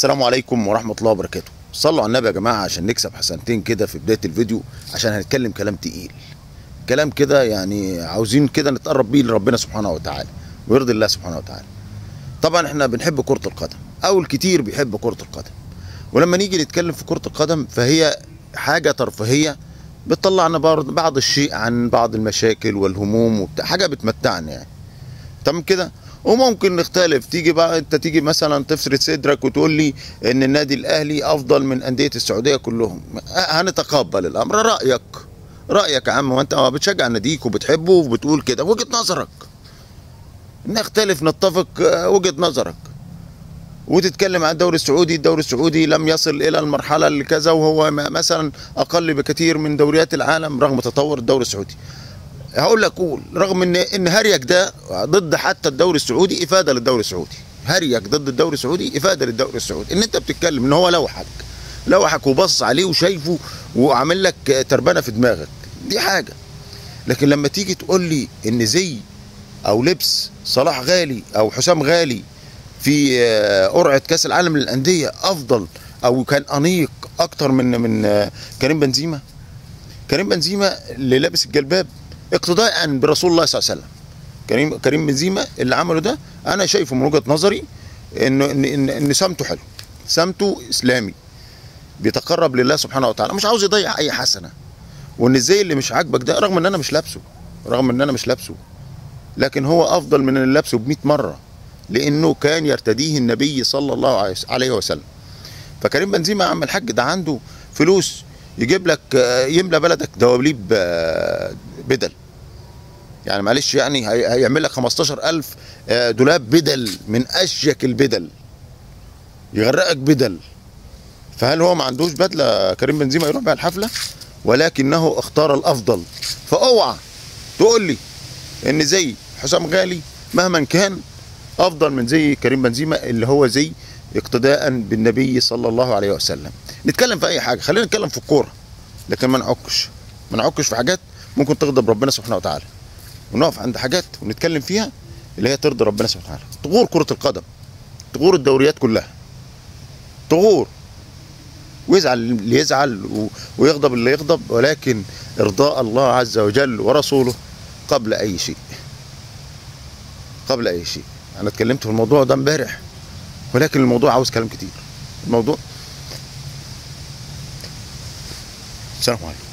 السلام عليكم ورحمة الله وبركاته. صلوا على النبي يا جماعة عشان نكسب حسنتين كده في بداية الفيديو عشان هنتكلم كلام تقيل. كلام كده يعني عاوزين كده نتقرب بيه لربنا سبحانه وتعالى ويرضي الله سبحانه وتعالى. طبعا إحنا بنحب كرة القدم أو الكتير بيحب كرة القدم. ولما نيجي نتكلم في كرة القدم فهي حاجة ترفيهية بتطلعنا بعض الشيء عن بعض المشاكل والهموم وبتاع حاجة بتمتعنا يعني. تمام كده؟ وممكن نختلف. تيجي بقى انت تيجي مثلا تفرد صدرك وتقول لي إن النادي الأهلي أفضل من أندية السعودية كلهم. هنتقبل الأمر. رأيك. رأيك يا عم. وانت بتشجع ناديك وبتحبه وبتقول كده. وجهة نظرك. نختلف نتفق آه، وجهة نظرك. وتتكلم عن الدوري السعودي. الدوري السعودي لم يصل إلى المرحلة اللي كذا وهو مثلا أقل بكثير من دوريات العالم رغم تطور الدوري السعودي. هقول لك قول رغم ان إن هريك ده ضد حتى الدوري السعودي إفادة للدوري السعودي. هريك ضد الدوري السعودي إفادة للدوري السعودي. إن أنت بتتكلم إن هو لوحك لوحك وبص عليه وشايفه وعامل لك تربانة في دماغك دي حاجة. لكن لما تيجي تقول لي إن زي أو لبس صلاح غالي أو حسام غالي في آه، قرعة كأس العالم للأندية أفضل أو كان أنيق أكتر من من آه، كريم بنزيما؟ كريم بنزيما اللي لابس الجلباب اقتداء برسول الله صلى الله عليه وسلم. كريم كريم بنزيما اللي عمله ده أنا شايفه من وجهة نظري ان ان, إن سمته حلو. سمته إسلامي. بيتقرب لله سبحانه وتعالى. مش عاوز يضيع أي حسنة. وإن إزاي اللي مش عاجبك ده رغم إن أنا مش لابسه. رغم إن أنا مش لابسه. لكن هو أفضل من اللي لابسه ب 100 مرة. لأنه كان يرتديه النبي صلى الله عليه- وسلم. فكريم بنزيما عم الحاج ده عنده فلوس يجيب لك يملى بلدك دواليب آه، بدل. يعني معلش يعني هي- هيعمل لك 15000 آه، دولاب بدل من أشيك البدل. يغرقك بدل. فهل هو ما عندوش بدلة كريم بنزيما يروح بها الحفلة؟ ولكنه اختار الأفضل. فأوعى تقول لي إن زي حسام غالي مهما كان أفضل من زي كريم بنزيما اللي هو زي اقتداء بالنبي صلى الله عليه وسلم. نتكلم في أي حاجة. خلينا نتكلم في الكورة. لكن ما نعكش. ما نعكش في حاجات ممكن تغضب ربنا سبحانه وتعالى. ونقف عند حاجات ونتكلم فيها اللي هي ترضي ربنا سبحانه وتعالى. تغور كرة القدم. تغور الدوريات كلها. تغور. ويزعل اللي يزعل ويغضب اللي يغضب ولكن إرضاء الله عز وجل ورسوله قبل أي شيء. قبل أي شيء. أنا اتكلمت في الموضوع ده امبارح ولكن الموضوع عاوز كلام كتير. الموضوع. السلام عليكم.